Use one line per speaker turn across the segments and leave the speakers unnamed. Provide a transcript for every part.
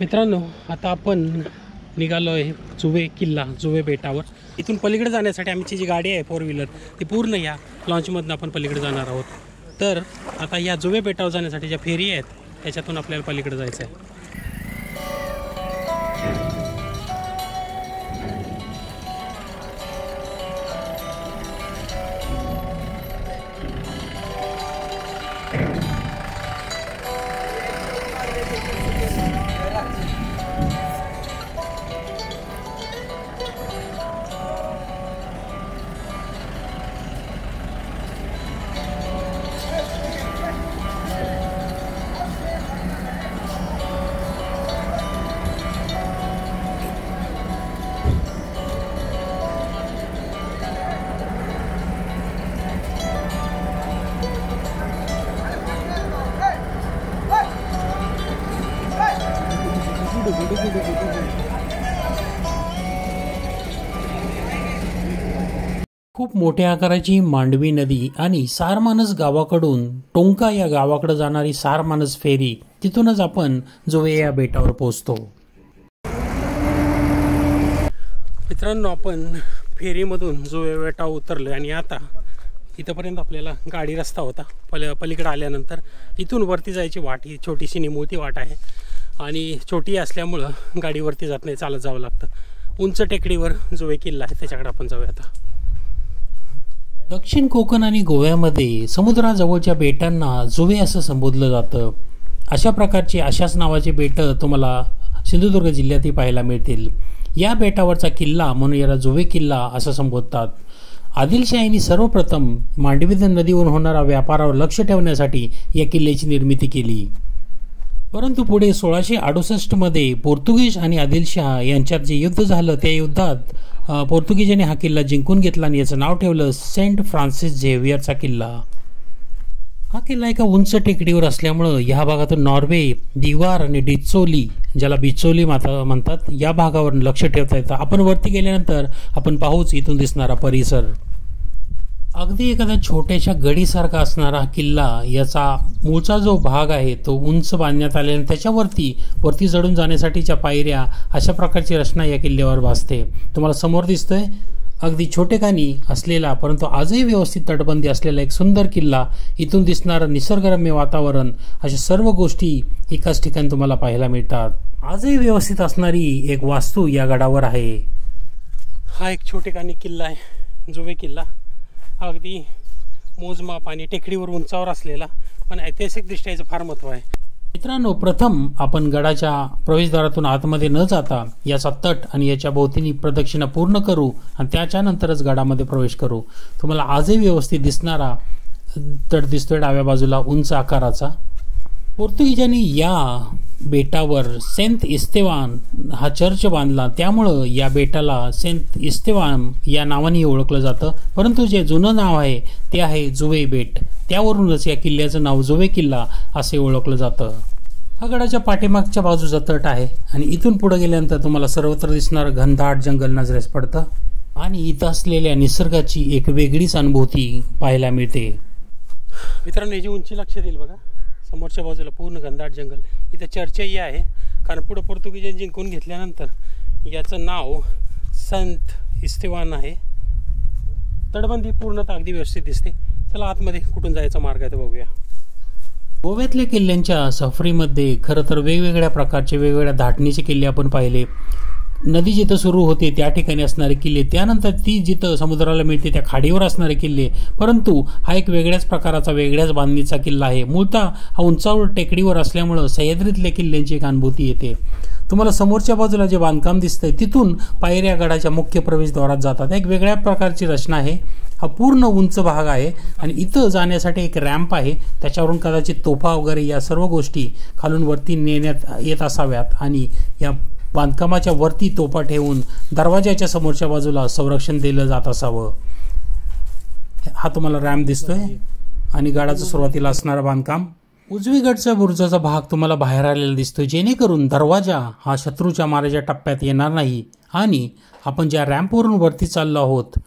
मित्रांनो आता आपण निघालो आहे जुवे किल्ला जुवे बेटावर. इथून पलीकडे जाण्यासाठी आमची जी गाडी आहे फोर व्हीलर ती पूर्ण या लॉन्चमधनं आपण पलीकडे जाणार आहोत. तर आता या जुवे बेटावर जाण्यासाठी ज्या फेरी आहेत त्याच्यातून आपल्याला पलीकडे जायचं आहे खूप मोठ्या आकाराची मांडवी नदी आणि सारमानस गावाकडून टोंका या गावाकडे जाणारी सारमानस फेरी तिथूनच आपण जोवे या बेटावर पोहोचतो. मित्रांनो आपण फेरीमधून जोवे बेटा उतरलो आणि आता इथंपर्यंत आपल्याला गाडी रस्ता होता. पल पलीकडे आल्यानंतर इथून वरती जायची वाट ही छोटीशी निमुळती वाट आहे. आणि छोटी असल्यामुळं गाडीवरती जात नाही चालत जावं लागतं. उंच टेकडीवर जोवे किल्ला आहे त्याच्याकडे आपण जाऊया आता. दक्षिण कोकण आणि गोव्यामध्ये समुद्राजवळच्या बेटांना जुवे असं संबोधलं जातं. अशा प्रकारची अशाच नावाचे बेटं तुम्हाला सिंधुदुर्ग जिल्ह्यातही पाहायला मिळतील. या बेटावरचा किल्ला म्हणून याला जुवे किल्ला असं संबोधतात. आदिलशाहीने सर्वप्रथम मांडवीधन नदीवरून होणाऱ्या व्यापारावर लक्ष ठेवण्यासाठी या किल्ल्याची निर्मिती केली. परंतु पुढे सोळाशे अडुसष्टमध्ये पोर्तुगीज आणि आदिलशाह यांच्यात जे युद्ध झालं त्या युद्धात पोर्तुगीजांनी हा किल्ला जिंकून घेतला आणि याचं नाव ठेवलं सेंट फ्रान्सिस झेवियरचा किल्ला. हा किल्ला एका उंच टेकडीवर असल्यामुळं या भागातून नॉर्वे दिवार आणि डिचोली ज्याला बिचोली माता म्हणतात या भागावर लक्ष ठेवता येतं. आपण वरती गेल्यानंतर आपण पाहूच इथून दिसणारा परिसर. अगदी एखाद्या छोट्याशा गडीसारखा असणारा हा किल्ला याचा मूळचा जो भाग आहे तो उंच बांधण्यात आलेला आणि त्याच्यावरती वरती चढून जाण्यासाठीच्या पायऱ्या अशा प्रकारची रचना या किल्ल्यावर भासते. तुम्हाला समोर दिसतंय अगदी छोटेखानी असलेला परंतु आजही व्यवस्थित तटबंदी असलेला एक सुंदर किल्ला इथून दिसणारं निसर्गरम्य वातावरण अशा सर्व गोष्टी एकाच ठिकाणी तुम्हाला पाहायला मिळतात. आजही व्यवस्थित असणारी एक वास्तू या गडावर आहे. हा एक छोटेखानी किल्ला आहे जुवे किल्ला. अगदी मोजमाप आणि टेकडीवर उंचावर असलेला पण ऐतिहासिकदृष्ट्या याचं फार महत्त्व आहे. मित्रांनो प्रथम आपण गडाच्या प्रवेशद्वारातून आतमध्ये न जाता याचा तट आणि याच्या भोवतीनी प्रदक्षिणा पूर्ण करू आणि त्याच्यानंतरच गडामध्ये प्रवेश करू. तुम्हाला आजही व्यवस्थित दिसणारा तट दिसतोय डाव्या बाजूला उंच आकाराचा. पोर्तुगीजांनी या बेटावर सेंत इस्तेवान हा चर्च बांधला. त्यामुळं या बेटाला सेंत इस्तेवान या नावाने ओळखलं जातं. परंतु जे जुनं नाव आहे ते आहे जुवे बेट. त्यावरूनच या किल्ल्याचं नाव जुवे किल्ला असे ओळखलं जातं. हा गडाच्या पाठीमागच्या बाजूचा तट आहे आणि इथून पुढे गेल्यानंतर तुम्हाला सर्वत्र दिसणारं घनदाट जंगल नजरेस पडतं. आणि इथं असलेल्या निसर्गाची एक वेगळीच अनुभूती पाहायला मिळते. मित्रांनो याची उंची लक्षात येईल बघा. समोरच्या बाजूला पूर्ण घनदाट जंगल. इथं चर्चाही आहे. कारण पुढं पोर्तुगीज जिंकून घेतल्यानंतर याचं नाव संत इस्तेवान आहे. तटबंदी पूर्णतः अगदी व्यवस्थित दिसते. चला आतमध्ये कुठून जायचा मार्ग आहे तो बघूया. गोव्यातल्या किल्ल्यांच्या सफरीमध्ये खरं तर वेगवेगळ्या प्रकारचे वेगवेगळ्या धाटणीचे किल्ले आपण पाहिले. नदी जिथं सुरू होते त्या ठिकाणी असणारे किल्ले. त्यानंतर ती जिथं समुद्राला मिळते त्या खाडीवर असणारे किल्ले. परंतु हा एक वेगळ्याच प्रकाराचा वेगळ्याच बांधणीचा किल्ला आहे. मूळतः हा उंचावर टेकडीवर असल्यामुळं सह्याद्रीतल्या किल्ल्यांची एक अनुभूती येते. तुम्हाला समोरच्या बाजूला जे बांधकाम दिसतंय तिथून पायऱ्या गडाच्या मुख्य प्रवेशद्वारात जातात. एक वेगळ्या प्रकारची रचना आहे. हा पूर्ण उंच भाग आहे आणि इथं जाण्यासाठी एक रॅम्प आहे. त्याच्यावरून कदाचित तोफा वगैरे या सर्व गोष्टी खालून वरती नेण्यात येत असाव्यात आणि या बांधकामाच्या वरती तोफा ठेवून दरवाजाच्या समोरच्या बाजूला संरक्षण दिलं जात असावं. हा तुम्हाला रॅम्प दिसतोय आणि गडाचं सुरुवातीला असणारं बांधकाम. उजवीकडच्या बुरुजाचा भाग तुम्हाला बाहेर आलेला दिसतोय. जेणेकरून दरवाजा हा शत्रूच्या माराच्या टप्प्यात येणार नाही. आणि आपण ज्या रॅम्पवरून वरती चाललो आहोत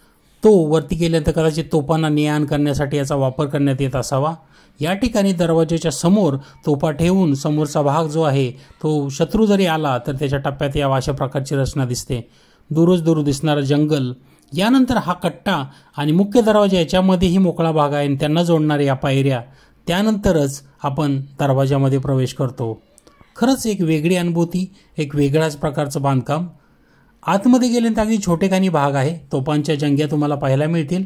तो वरती गेल्यानंतर कदाचित तोफांना नियान करण्यासाठी याचा वापर करण्यात येत असावा. या ठिकाणी दरवाजाच्या समोर तोफा ठेवून समोरचा भाग जो आहे तो शत्रू जरी आला तर त्याच्या टप्प्यात यावा अशा प्रकारची रचना दिसते. दूरच दूर दिसणारं जंगल. यानंतर हा कट्टा आणि मुख्य दरवाजा याच्यामध्येही मोकळा भाग आहे आणि त्यांना जोडणाऱ्या या पायऱ्या. त्यानंतरच आपण दरवाजामध्ये प्रवेश करतो. खरंच एक वेगळी अनुभूती एक वेगळ्याच प्रकारचं बांधकाम. आतमध्ये गेल्यानंतर अगदी छोटेखानी भाग आहे. तोपांच्या जंग्या तुम्हाला पाहायला मिळतील.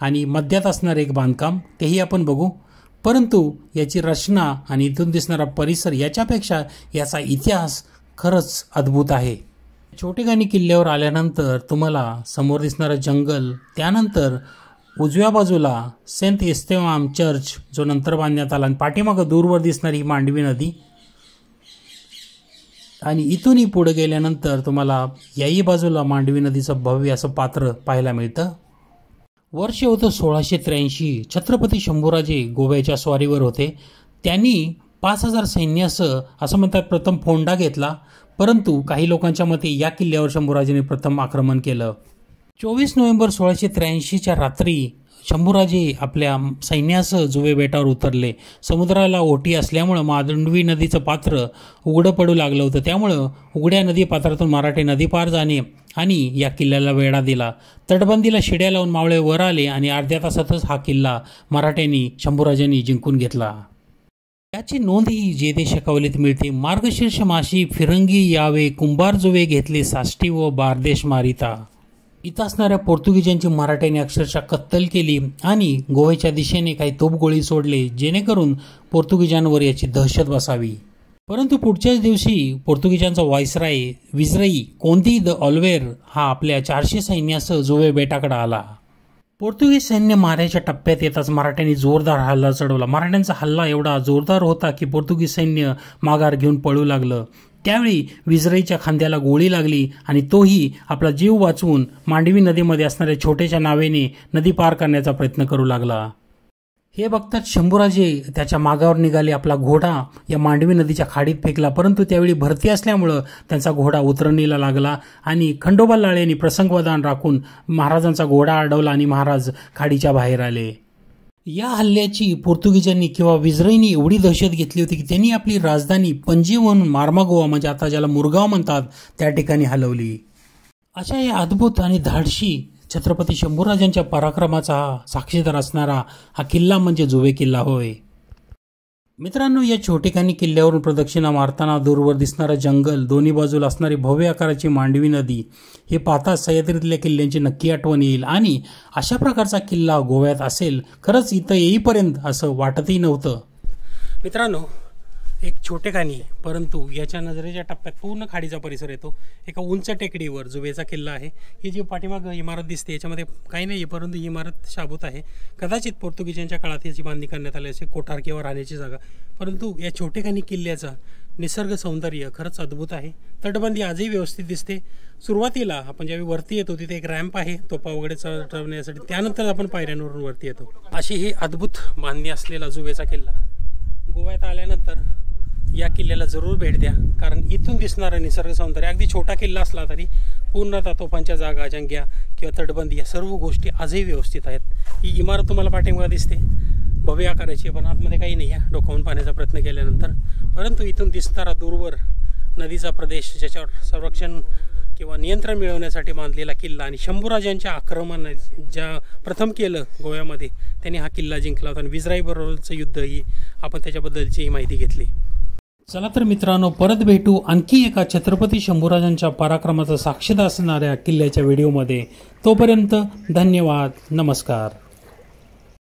आणि मध्यात असणारं एक बांधकाम तेही आपण बघू. परंतु याची रचना आणि इथून दिसणारा परिसर याच्यापेक्षा याचा इतिहास खरंच अद्भुत आहे. छोटेखानी किल्ल्यावर आल्यानंतर तुम्हाला समोर दिसणारं जंगल त्यानंतर उजव्या बाजूला सेंट एस्तेवाम चर्च जो नंतर बांधण्यात आला. आणि पाठीमागं दूरवर दिसणारी ही मांडवी नदी आणि इथूनही पुढे गेल्यानंतर तुम्हाला याही बाजूला मांडवी नदीचं भव्य असं पात्र पाहायला मिळतं. वर्ष होतं सोळाशे त्र्याऐंशी. छत्रपती शंभूराजे गोव्याच्या स्वारीवर होते. त्यांनी पाच हजार सैन्यासह असं म्हणतात प्रथम फोंडा घेतला. परंतु काही लोकांच्या मते या किल्ल्यावर शंभूराजेने प्रथम आक्रमण केलं. चोवीस नोव्हेंबर सोळाशे त्र्याऐंशीच्या रात्री शंभूराजे आपल्या सैन्यासह जुवे बेटावर उतरले. समुद्राला ओटी असल्यामुळं मादंडवी नदीचं पात्र उघडं पडू लागलं होतं. त्यामुळं उघड्या नदी पात्रातून मराठे नदी पार जाणे आणि या किल्ल्याला वेढा दिला. तटबंदीला शिड्या लावून मावळे वर आले आणि अर्ध्या तासातच हा किल्ला मराठ्यांनी शंभूराजांनी जिंकून घेतला. याची नोंदही जे देश कवलीत मिळते. मार्गशीर्ष माशी फिरंगी यावे कुंभार जुवे घेतले साष्टी व बारदेश मारिता. इथं असणाऱ्या पोर्तुगीजांची मराठ्यांनी अक्षरशः कत्तल केली आणि गोव्याच्या दिशेने काही तोपगोळी सोडले जेणेकरून पोर्तुगीजांवर याची दहशत बसावी. परंतु पुढच्याच दिवशी पोर्तुगीजांचा व्हायसराय विजरई कोणती द ऑलवेर हा आपल्या चारशे सैन्यासह जोवे बेटाकडे आला. पोर्तुगीज सैन्य माऱ्याच्या टप्प्यात येताच मराठ्यांनी जोरदार हल्ला चढवला. मराठ्यांचा हल्ला एवढा जोरदार होता की पोर्तुगीज सैन्य माघार घेऊन पळू लागलं. त्यावेळी विजराईच्या खांद्याला गोळी लागली आणि तोही आपला जीव वाचवून मांडवी नदीमध्ये असणाऱ्या छोट्याशा नावेने नदी पार करण्याचा प्रयत्न करू लागला. हे बघताच शंभूराजे त्याच्या मागावर निघाले आपला घोडा या मांडवी नदीच्या खाडीत फेकला परंतु त्यावेळी भरती असल्यामुळं त्यांचा घोडा उतरणीला लागला आणि खंडोबा लाळेने प्रसंगवदान राखून महाराजांचा घोडा अडवला आणि महाराज खाडीच्या बाहेर आले. या हल्ल्याची पोर्तुगीजांनी किंवा विजरईनी एवढी दहशत घेतली होती की त्यांनी आपली राजधानी पणजीवरून मार्मागोवा म्हणजे आता ज्याला मुरगाव म्हणतात त्या ठिकाणी हलवली. अशा या अद्भुत आणि धाडशी छत्रपती शंभूराजांच्या पराक्रमाचा साक्षीदार असणारा हा किल्ला म्हणजे जुवे किल्ला होय. मित्रांनो या छोटेखानी किल्ल्यावरून प्रदक्षिणा मारताना दूरवर दिसणारं जंगल दोन्ही बाजूला असणारी भव्य आकाराची मांडवी नदी हे पाहता सह्याद्रीतल्या किल्ल्यांची नक्की आठवण येईल. आणि अशा प्रकारचा किल्ला गोव्यात असेल खरंच इथं येईपर्यंत असं वाटतही नव्हतं. मित्रांनो एक छोटेखानी परंतु याच्या नजरेच्या टप्प्यात पूर्ण खाडीचा परिसर येतो. एका उंच टेकडीवर जुवेचा किल्ला आहे ही जी पाठीमाग इमारत दिसते याच्यामध्ये काही नाही आहे परंतु ही इमारत शाबूत आहे. कदाचित पोर्तुगीजांच्या काळात याची बांधणी करण्यात आली असे कोठार किंवा राहण्याची जागा. परंतु या छोटेखानी किल्ल्याचा निसर्ग सौंदर्य खरंच अद्भुत आहे. तटबंदी आजही व्यवस्थित दिसते. सुरुवातीला आपण ज्यावेळी वरती येतो तिथे एक रॅम्प आहे. तोपा वगैरे चढवण्यासाठी त्यानंतर आपण पायऱ्यांवरून वरती येतो. अशी ही अद्भुत बांधणी असलेला जुवेचा किल्ला गोव्यात आल्यानंतर या किल्ल्याला जरूर भेट द्या. कारण इथून दिसणारं निसर्ग सौंदर्य अगदी छोटा किल्ला असला तरी पूर्णतः तोफांच्या जागा जंग्या किंवा तटबंदी या सर्व गोष्टी आजही व्यवस्थित आहेत. ही इमारत तुम्हाला पाठिंबा दिसते. भव्य आकाराची पण आतमध्ये काही नाही आहे. डोकावून पाहण्याचा प्रयत्न केल्यानंतर. परंतु इथून दिसणारा दूरवर नदीचा प्रदेश ज्याच्यावर संरक्षण किंवा नियंत्रण मिळवण्यासाठी बांधलेला किल्ला आणि शंभूराजांच्या आक्रमण ज्या प्रथम केलं गोव्यामध्ये त्यांनी हा किल्ला जिंकला होता. आणि विजराईबरोबरचं युद्ध ही आपण त्याच्याबद्दलची माहिती घेतली. चला तर मित्रांनो परत भेटू आणखी एका छत्रपती शंभूराजांच्या पराक्रमाचा साक्षीदार असणाऱ्या किल्ल्याच्या व्हिडिओमध्ये. तोपर्यंत धन्यवाद नमस्कार.